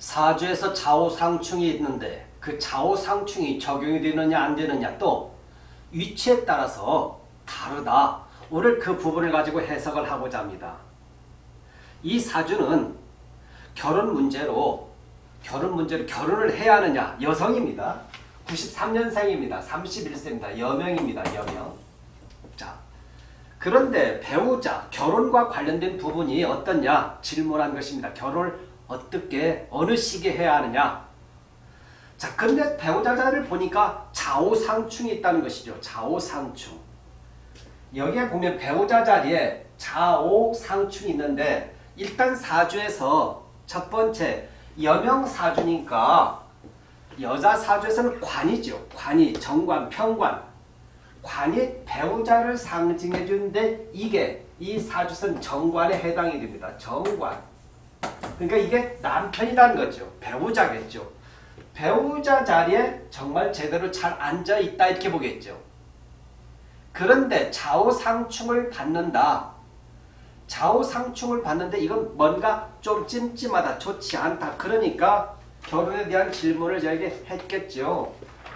사주에서 좌우상충이 있는데 그 좌우상충이 적용이 되느냐 안 되느냐 또 위치에 따라서 다르다. 오늘 그 부분을 가지고 해석을 하고자 합니다. 이 사주는 결혼 문제로 결혼 문제로 결혼을 해야 하느냐 여성입니다. 93년생입니다. 31세입니다. 여명입니다. 여명. 자, 그런데 배우자, 결혼과 관련된 부분이 어떻냐 질문한 것입니다. 결혼을 어떻게 어느 시기에 해야 하느냐 자, 근데 배우자 자를 보니까 좌우상충이 있다는 것이죠. 좌우상충. 여기에 보면 배우자 자리에 좌우상충이 있는데 일단 사주에서 첫 번째 여명 사주니까 여자 사주에서는 관이죠. 관이 정관, 평관. 관이 배우자를 상징해 주는데 이게 이 사주선 정관에 해당이 됩니다. 정관. 그러니까 이게 남편이라는 거죠. 배우자겠죠. 배우자 자리에 정말 제대로 잘 앉아 있다 이렇게 보겠죠. 그런데 좌우상충을 받는다. 좌우상충을 받는데 이건 뭔가 좀 찜찜하다, 좋지 않다. 그러니까 결혼에 대한 질문을 저에게 했겠죠.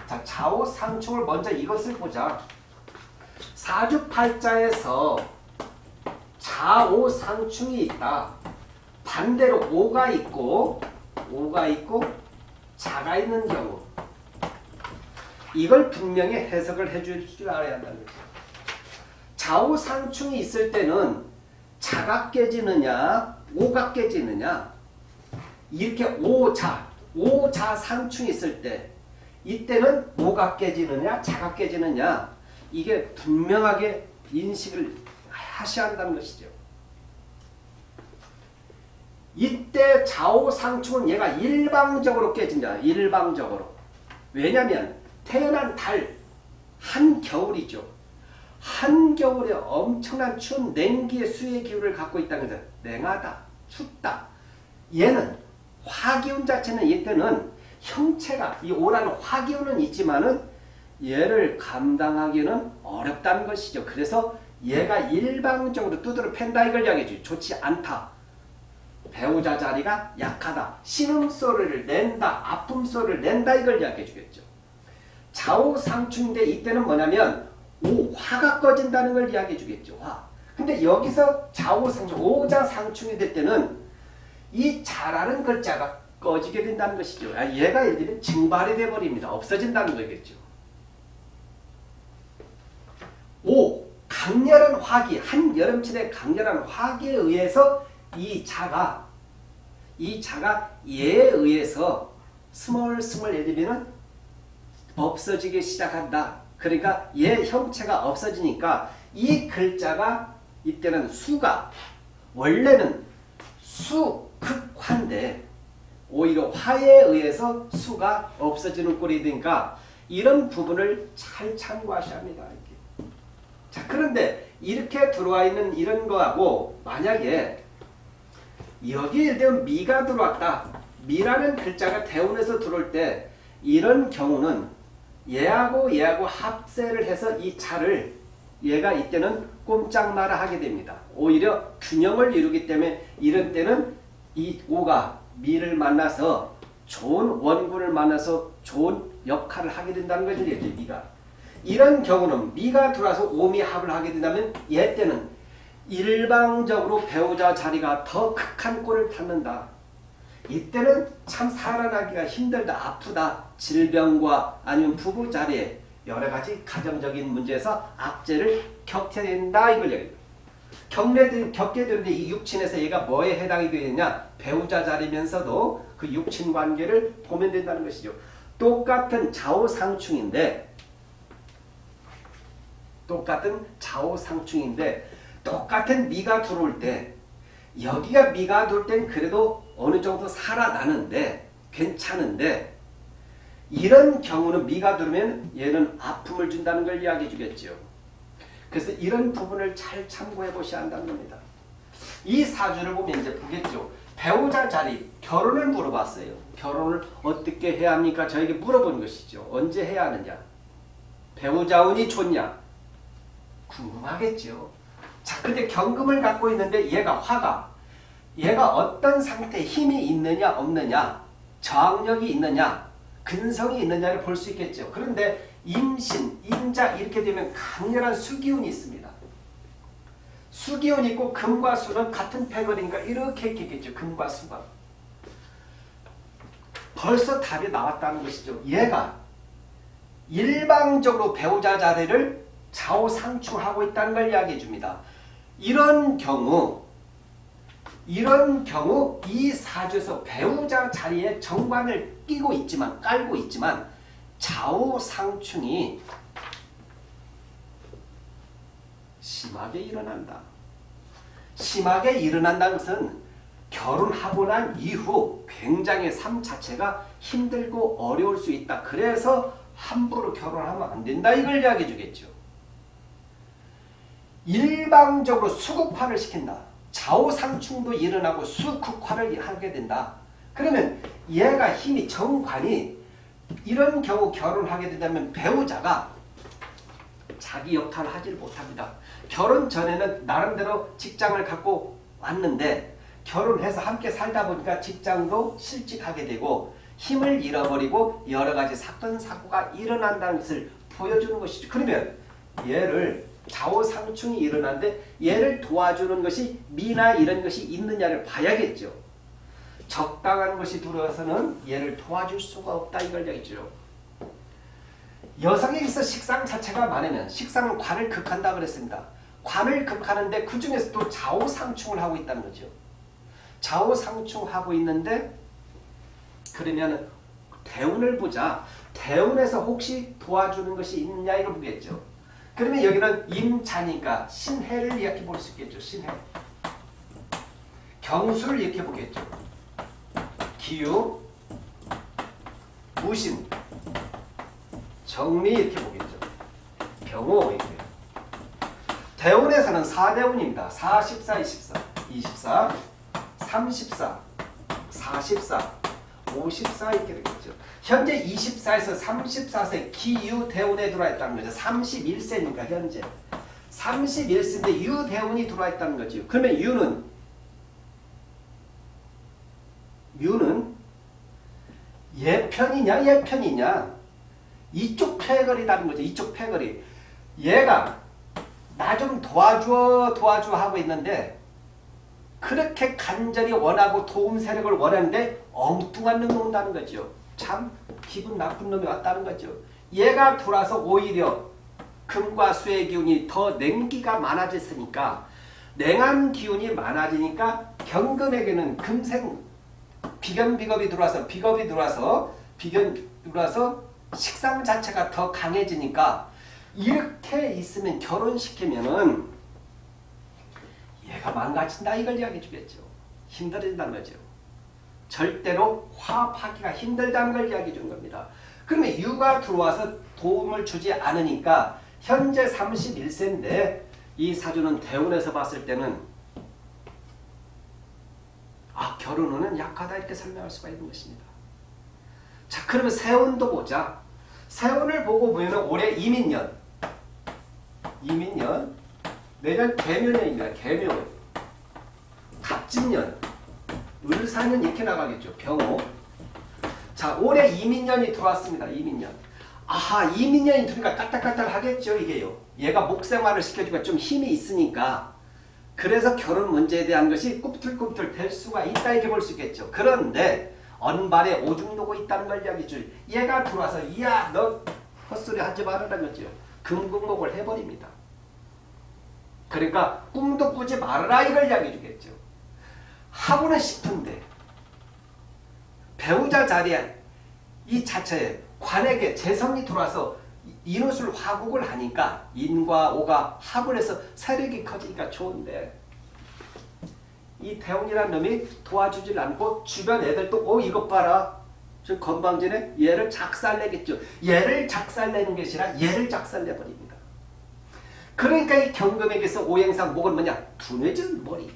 자, 좌우상충을 먼저 이것을 보자. 사주팔자에서 좌우상충이 있다. 반대로 오가 있고 오가 있고 자가 있는 경우 이걸 분명히 해석을 해줄 줄 알아야 한다는 거죠. 좌우상충이 있을 때는 자가 깨지느냐 오가 깨지느냐 이렇게 오자 오자 상충이 있을 때 이때는 오가 깨지느냐 자가 깨지느냐 이게 분명하게 인식을 하셔야 한다는 것이죠. 이때 좌우상충은 얘가 일방적으로 깨진다. 일방적으로. 왜냐하면 태어난 달 한겨울이죠. 한겨울에 엄청난 추운 냉기의 수의 기운을 갖고 있다는 것은 냉하다, 춥다. 얘는 화기운 자체는 이때는 형체가 이 오라는 화기운은 있지만은 얘를 감당하기는 어렵다는 것이죠. 그래서 얘가 일방적으로 두드러 팬다 이걸 이야기해 주죠. 좋지 않다. 배우자 자리가 약하다. 신음소리를 낸다. 아픔소리를 낸다. 이걸 이야기해 주겠죠. 좌우상충인데 이때는 뭐냐면 오 화가 꺼진다는 걸 이야기해 주겠죠. 화. 근데 여기서 좌우상충, 오자상충이 될 때는 이 자라는 글자가 꺼지게 된다는 것이죠. 아, 얘가 예를 들면 증발이 돼버립니다. 없어진다는 거겠죠. 오 강렬한 화기, 한 여름철의 강렬한 화기에 의해서 이 자가 이 자가 예에 의해서 스멀스멀 예를 들면 없어지기 시작한다. 그러니까 예 형체가 없어지니까 이 글자가 이때는 수가 원래는 수 극화인데 오히려 화에 의해서 수가 없어지는 꼴이 되니까 이런 부분을 잘 참고하셔야 합니다. 자 그런데 이렇게 들어와 있는 이런 거하고 만약에 여기에 대한 미가 들어왔다. 미라는 글자가 대운에서 들어올 때 이런 경우는 얘하고 얘하고 합세를 해서 이 차를 얘가 이때는 꼼짝마라 하게 됩니다. 오히려 균형을 이루기 때문에 이런 때는 이 오가 미를 만나서 좋은 원군을 만나서 좋은 역할을 하게 된다는 거죠. 미가. 이런 경우는 미가 들어와서 오미 합을 하게 된다면 얘 때는 일방적으로 배우자 자리가 더 극한 꼴을 탔는다. 이때는 참 살아나기가 힘들다, 아프다, 질병과 아니면 부부 자리에 여러 가지 가정적인 문제에서 악재를 겪게 된다 이걸 얘기해요. 경례 겪게 되는데 이 육친에서 얘가 뭐에 해당이 되느냐 배우자 자리면서도 그 육친 관계를 보면 된다는 것이죠. 똑같은 좌우상충인데 똑같은 좌우상충인데 똑같은 미가 들어올 때 여기가 미가 들어올 땐 그래도 어느 정도 살아나는데 괜찮은데 이런 경우는 미가 들어오면 얘는 아픔을 준다는 걸 이야기해 주겠죠. 그래서 이런 부분을 잘 참고해 보셔야 한다는 겁니다. 이 사주를 보면 이제 보겠죠. 배우자 자리, 결혼을 물어봤어요. 결혼을 어떻게 해야 합니까? 저에게 물어본 것이죠. 언제 해야 하느냐? 배우자 운이 좋냐? 궁금하겠죠. 자, 근데 경금을 갖고 있는데 얘가 화가 얘가 어떤 상태 힘이 있느냐 없느냐 저항력이 있느냐 근성이 있느냐를 볼 수 있겠죠. 그런데 임신, 임자 이렇게 되면 강렬한 수기운이 있습니다. 수기운이 있고 금과 수는 같은 패거리니까 이렇게 있겠죠. 금과 수가. 벌써 답이 나왔다는 것이죠. 얘가 일방적으로 배우자 자리를 좌우상충하고 있다는 걸 이야기해 줍니다. 이런 경우 이런 경우 이 사주에서 배우자 자리에 정관을 끼고 있지만 깔고 있지만 좌우상충이 심하게 일어난다. 심하게 일어난다는 것은 결혼하고 난 이후 굉장히 삶 자체가 힘들고 어려울 수 있다. 그래서 함부로 결혼하면 안 된다. 이걸 이야기해 주겠죠. 일방적으로 수국화를 시킨다. 좌우상충도 일어나고 수국화를 하게 된다. 그러면 얘가 힘이 정관이 이런 경우 결혼하게 된다면 배우자가 자기 역할을 하지 못합니다. 결혼 전에는 나름대로 직장을 갖고 왔는데 결혼해서 함께 살다 보니까 직장도 실직하게 되고 힘을 잃어버리고 여러 가지 사건 사고가 일어난다는 것을 보여주는 것이죠. 그러면 얘를 좌우상충이 일어나는데 얘를 도와주는 것이 미나 이런 것이 있느냐를 봐야겠죠. 적당한 것이 들어와서는 얘를 도와줄 수가 없다 이걸 얘기죠. 여성에 있어 식상 자체가 많으면 식상은 관을 극한다 그랬습니다. 관을 극하는데 그 중에서도 좌우상충을 하고 있다는 거죠. 좌우상충하고 있는데 그러면 대운을 보자. 대운에서 혹시 도와주는 것이 있느냐 이걸 보겠죠. 그러면 여기는 임자니까 신해를 이렇게 볼 수 있겠죠. 신해. 경수를 이렇게 보겠죠. 기유, 무신, 정리 이렇게 보겠죠. 병호 이렇게. 대운에서는 4대운입니다. 4, 14, 24, 24, 34, 44, 54 이렇게 되겠죠. 현재 24에서 34세 기유 대운에 들어와 있다는 거죠. 31세니까 현재. 31세인데 유 대운이 들어와 있다는 거죠. 그러면 유는 유는 예편이냐 예편이냐 이쪽 패거리라는 거죠. 이쪽 패거리. 얘가 나 좀 도와줘 도와줘 하고 있는데 그렇게 간절히 원하고 도움 세력을 원하는데 엉뚱한 놈이 온다는 거죠. 참 기분 나쁜 놈이 왔다는 거죠. 얘가 돌아서 오히려 금과 수의 기운이 더 냉기가 많아졌으니까 냉한 기운이 많아지니까 경금에게는 금생 비견 비겁이 들어와서 비겁이 들어와서 비견 들어와서 식상 자체가 더 강해지니까 이렇게 있으면 결혼시키면은 얘가 망가진다 이걸 이야기해 주겠죠. 힘들어진다는 거죠. 절대로 화합하기가 힘들다는 걸 이야기해 준 겁니다. 그러면 유가 들어와서 도움을 주지 않으니까 현재 31세인데 이 사주는 대운에서 봤을 때는 아 결혼은 약하다 이렇게 설명할 수가 있는 것입니다. 자 그러면 세운도 보자. 세운을 보고 보면 올해 이민년 이민년 내년 개묘년입니다. 개묘 갑진년 을사년 이렇게 나가겠죠. 병호 자 올해 이민년이 들어왔습니다. 이민년 아하 이민년이 들어니까 까딱까딱 하겠죠. 이게요. 얘가 목생활을 시켜주가 좀 힘이 있으니까 그래서 결혼 문제에 대한 것이 꿈틀꿈틀 될 수가 있다 이렇게 볼 수 있겠죠. 그런데 언발에 오줌 누고 있다는 걸 이야기죠. 얘가 들어와서 이야 너 헛소리 하지 말아라는 거죠. 금금목을 해버립니다. 그러니까 꿈도 꾸지 말아라 이걸 이야기해 주겠죠. 하고는 싶은데 배우자 자리에 이 자체에 관에게 재성이 들어와서 인옷을 화국을 하니까 인과 오가 합을 해서 세력이 커지니까 좋은데 이 대운이라는 놈이 도와주질 않고 주변 애들도 어 이것 봐라. 저 건방지네. 얘를 작살내겠죠. 얘를 작살내는 것이 아니라 얘를 작살내버립니다 그러니까 이 경금에게서 오행상 목은 뭐냐 둔해진 머리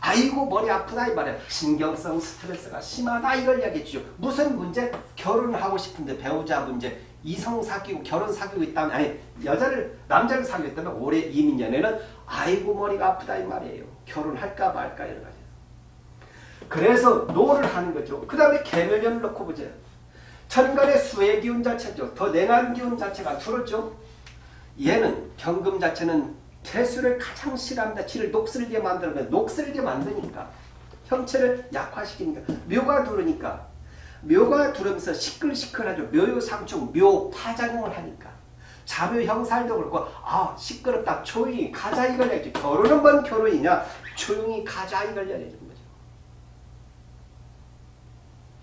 아이고 머리 아프다 이 말이야 신경성 스트레스가 심하다 이걸 이야기해 주죠 무슨 문제 결혼을 하고 싶은데 배우자 문제 이성 사귀고 결혼 사귀고 있다면 아니 여자를 남자를 사귀고 있다면 올해 이민년에는 아이고 머리가 아프다 이 말이에요. 결혼할까 말까 이런 가지. 그래서 노를 하는 거죠. 그 다음에 계면연을 넣고 보자. 천간의 수의 기운 자체죠. 더 냉한 기운 자체가 들었죠. 얘는 경금 자체는 개수를 가장 싫어합니다. 지를 녹슬게 만들면 녹슬게 만드니까 형체를 약화시키니까 묘가 두르니까 묘가 두르면서 시끌시끌하죠. 묘요상충 묘파작용을 하니까 자묘 형살도 그렇고 아 시끄럽다 조용히 가자 이걸 해야지 결혼은 뭔 결혼이냐 조용히 가자 이걸 해야지 거죠.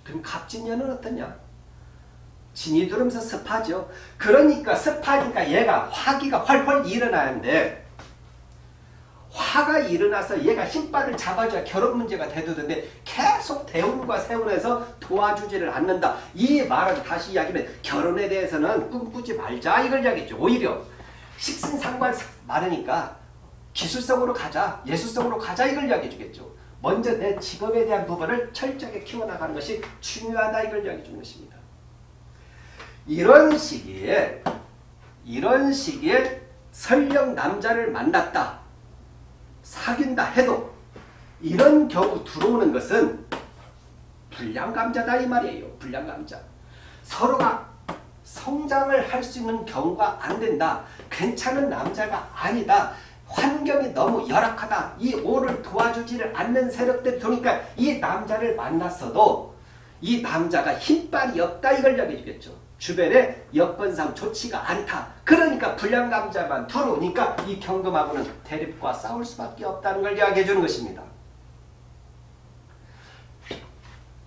그럼 갑진년은 어떠냐? 진이 들으면서 습하죠. 그러니까 습하니까 얘가 화기가 활활 일어나는데 화가 일어나서 얘가 힘발을 잡아줘야 결혼 문제가 되도는데 계속 대운과 세운에서 도와주지를 않는다. 이 말은 다시 이야기는 결혼에 대해서는 꿈꾸지 말자 이걸 이야기죠. 오히려 식신상관 많으니까 기술성으로 가자, 예술성으로 가자 이걸 이야기해 주겠죠. 먼저 내 직업에 대한 부분을 철저하게 키워나가는 것이 중요하다 이걸 이야기해 주는 것입니다. 이런 시기에 이런 시기에 설령 남자를 만났다. 사귄다 해도 이런 경우 들어오는 것은 불량감자다 이 말이에요. 불량감자. 서로가 성장을 할 수 있는 경우가 안 된다. 괜찮은 남자가 아니다. 환경이 너무 열악하다. 이 오를 도와주지를 않는 세력들 들어오니까 이 남자를 만났어도 이 남자가 힘빨이 없다 이걸 여겨주겠죠. 주변에 여건상 좋지가 않다. 그러니까 불량감자만 들어오니까 이 경금하고는 대립과 싸울 수밖에 없다는 걸 이야기해 주는 것입니다.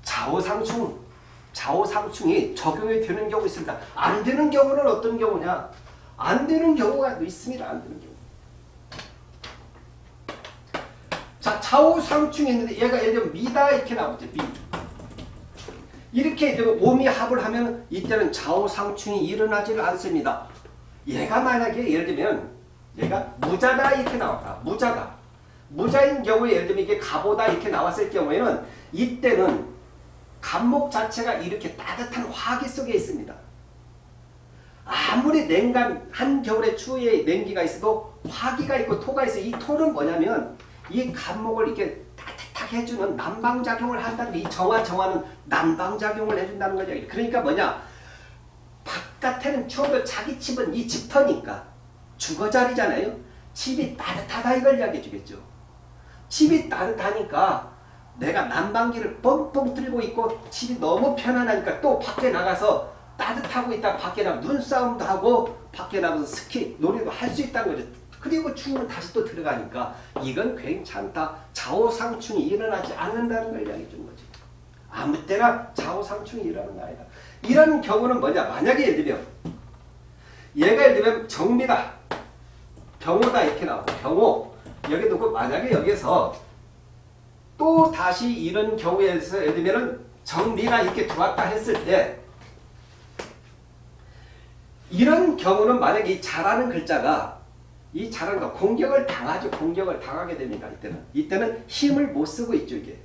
좌우상충, 좌우상충이 적용이 되는 경우 있습니다. 안 되는 경우는 어떤 경우냐? 안 되는 경우가 있습니다. 안 되는 경우. 자, 좌우상충이 있는데 얘가 예를 들면 미다 이렇게 나오죠. 미. 이렇게 되면 오미합을 하면 이때는 좌우상충이 일어나지를 않습니다. 얘가 만약에 예를 들면 얘가 무자다 이렇게 나왔다. 무자다. 무자인 경우에 예를 들면 이게 가보다 이렇게 나왔을 경우에는 이때는 간목 자체가 이렇게 따뜻한 화기 속에 있습니다. 아무리 냉간 한겨울에 추위에 냉기가 있어도 화기가 있고 토가 있어. 이 토는 뭐냐면 이 간목을 이렇게 따뜻하게 해주는 난방작용을 한다는 이 정화 정화는 난방작용을 해준다는 거죠. 그러니까 뭐냐 바깥에는 추워도 자기 집은 이 집터니까 주거자리잖아요. 집이 따뜻하다 이걸 이야기해 주겠죠. 집이 따뜻하니까 내가 난방기를 뻥뻥 틀고 있고 집이 너무 편안하니까 또 밖에 나가서 따뜻하고 있다 밖에 나가 눈싸움도 하고 밖에 나가서 스키 놀이도 할 수 있다는 거죠. 그리고 추우면 다시 또 들어가니까 이건 괜찮다. 좌우상충이 일어나지 않는다는 걸 이야기해 주는 거죠. 아무 때나 좌우상충이 일어나는 거 아니다. 이런 경우는 뭐냐? 만약에 예를 들면 얘가 예를 들면 정미다. 경호다 이렇게 나와. 경호. 여기 두고 만약에 여기서 또 다시 이런 경우에서 예를 들면 정미가 이렇게 들어왔다 했을 때 이런 경우는 만약에 이 잘하는 글자가 이거 공격을 당하죠. 공격을 당하게 됩니다. 이때는. 이때는 힘을 못 쓰고 있죠. 이게.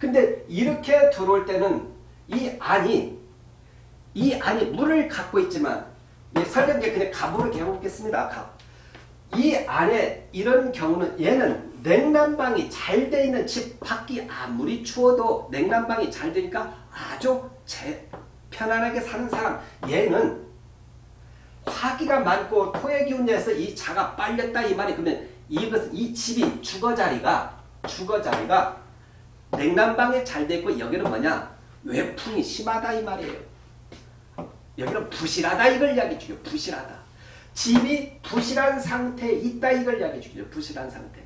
근데 이렇게 들어올 때는 이 안이 이 안이 물을 갖고 있지만 예, 설령 그냥 갑으로 개해보겠습니다. 갑. 이 안에 이런 경우는 얘는 냉난방이 잘 돼 있는 집 밖이 아무리 추워도 냉난방이 잘 되니까 아주 제, 편안하게 사는 사람 얘는 화기가 많고 토의 기운 내서 이 자가 빨렸다 이 말이 그러면 이것은 이 집이 주거 자리가 주거 자리가 냉난방에 잘 돼 있고 여기는 뭐냐 외풍이 심하다 이 말이에요. 여기는 부실하다 이걸 이야기 주죠. 부실하다. 집이 부실한 상태에 있다 이걸 이야기 주죠. 부실한 상태.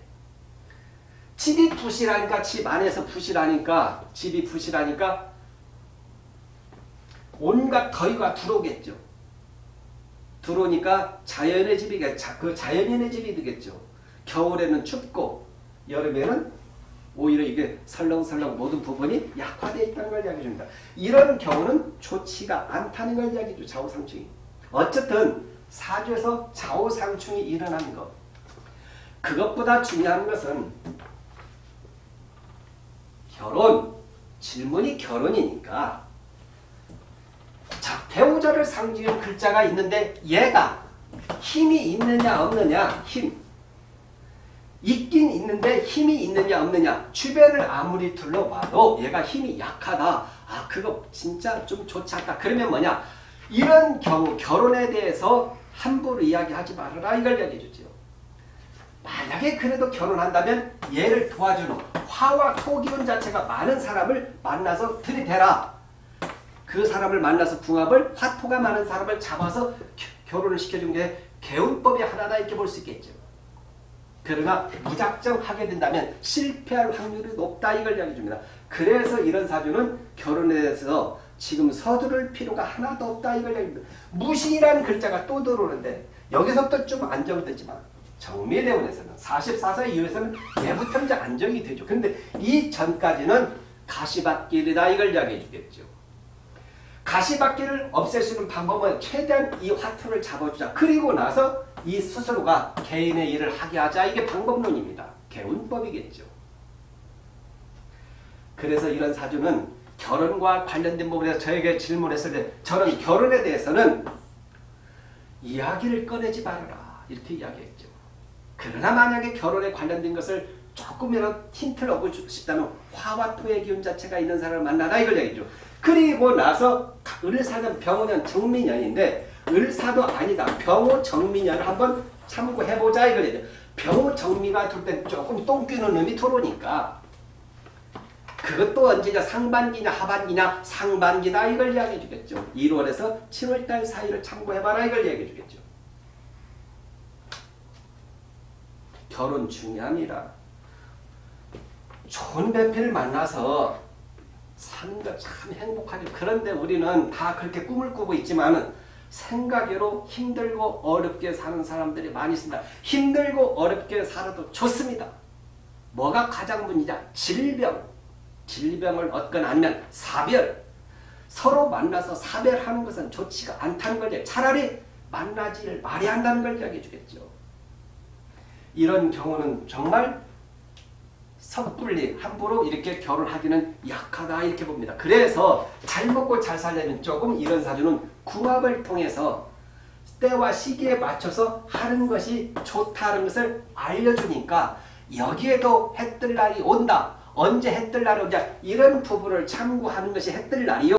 집이 부실하니까 집 안에서 부실하니까 집이 부실하니까 온갖 더위가 들어오겠죠. 들어오니까 자연의 집이 그 자연인의 집이 되겠죠. 겨울에는 춥고 여름에는 오히려 이게 설렁설렁 모든 부분이 약화되어 있다는 걸 이야기해 줍니다. 이런 경우는 좋지가 않다는 걸 이야기해 줘 좌우상충이. 어쨌든 사주에서 좌우상충이 일어나는 것. 그것보다 중요한 것은 결혼, 질문이 결혼이니까 자, 배우자를 상징하는 글자가 있는데 얘가 힘이 있느냐 없느냐 힘. 있긴 있는데 힘이 있느냐 없느냐. 주변을 아무리 둘러봐도 얘가 힘이 약하다. 아 그거 진짜 좀 좋지 않다. 그러면 뭐냐? 이런 경우 결혼에 대해서 함부로 이야기하지 말아라. 이걸 얘기해 주죠 만약에 그래도 결혼한다면 얘를 도와주는 화와 토 기운 자체가 많은 사람을 만나서 들이대라 그 사람을 만나서 궁합을 화토가 많은 사람을 잡아서 결혼을 시켜준 게 개운법이 하나다 이렇게 볼 수 있겠죠 그러나 무작정 하게 된다면 실패할 확률이 높다 이걸 이야기해 줍니다. 그래서 이런 사주는 결혼에 대해서 지금 서두를 필요가 하나도 없다 이걸 이야기합니다. 무시라는 글자가 또 들어오는데 여기서부터 좀 안정되지만 정미대원에서는 44세 이후에서는 예부터 이제 안정이 되죠. 근데 이 전까지는 가시밭길이다 이걸 이야기해 주겠죠. 가시밭길을 없앨 수 있는 방법은 최대한 이 화투를 잡아주자. 그리고 나서 이 스스로가 개인의 일을 하게 하자. 이게 방법론입니다. 개운법이겠죠. 그래서 이런 사주는 결혼과 관련된 부분에서 저에게 질문했을 때 저는 결혼에 대해서는 이야기를 꺼내지 말아라. 이렇게 이야기했죠. 그러나 만약에 결혼에 관련된 것을 조금이라도 힌트를 얻고 싶다면 화와 토의 기운 자체가 있는 사람을 만나라 이걸 얘기죠. 그리고 나서 을사는 병호년 정민년인데 을사도 아니다. 병호 정민년을 한번 참고해보자 이거죠. 병호 정미가 둘때 조금 똥끼는 놈이 들어오니까 그것도 언제냐 상반기냐 하반기냐 상반기다 이걸 이야기해 주겠죠. 1월에서 7월달 사이를 참고해봐라 이걸 이야기해 주겠죠. 결혼 중요합니다. 좋은 배필을 만나서 사는 거 참 행복하죠. 그런데 우리는 다 그렇게 꿈을 꾸고 있지만은 생각으로 힘들고 어렵게 사는 사람들이 많이 있습니다. 힘들고 어렵게 살아도 좋습니다. 뭐가 가장 문제냐? 질병. 질병을 얻거나 아니면 사별. 서로 만나서 사별하는 것은 좋지가 않다는 거죠. 차라리 만나지를 말해야 한다는 걸 이야기해 주겠죠. 이런 경우는 정말 섣불리 함부로 이렇게 결혼하기는 약하다 이렇게 봅니다. 그래서 잘 먹고 잘 살려면 조금 이런 사주는 궁합을 통해서 때와 시기에 맞춰서 하는 것이 좋다는 것을 알려주니까 여기에도 해뜰 날이 온다. 언제 해뜰 날이 오냐 이런 부분을 참고하는 것이 해뜰 날이요.